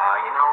Uh, you know,